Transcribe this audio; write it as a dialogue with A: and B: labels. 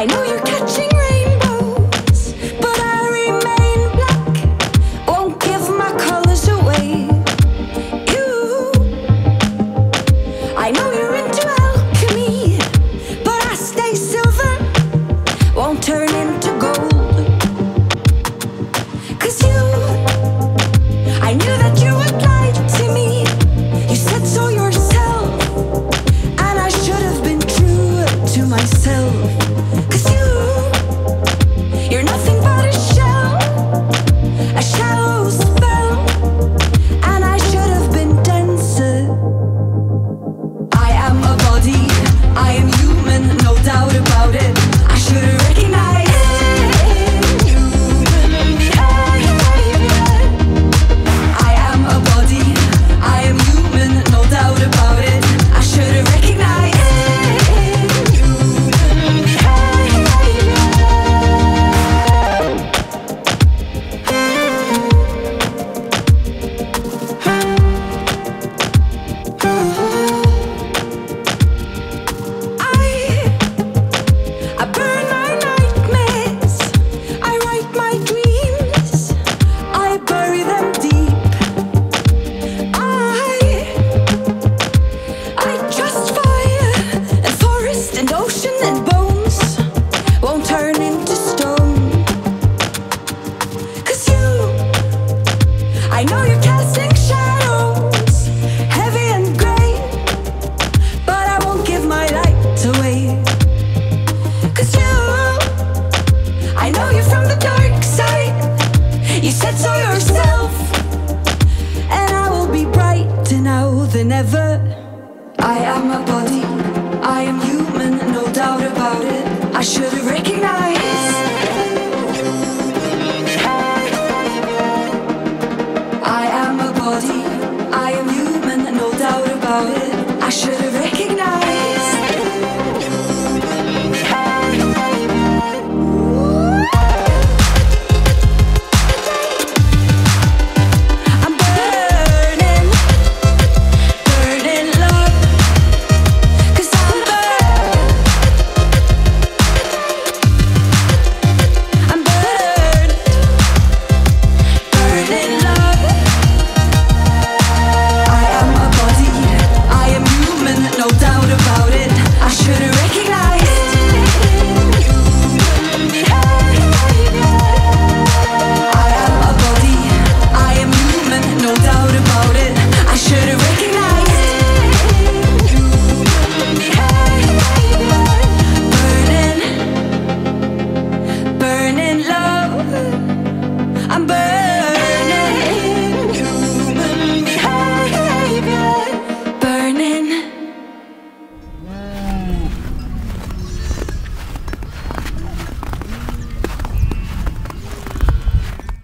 A: I know you than ever. I am a body, I am human, no doubt about it. I should have recognized.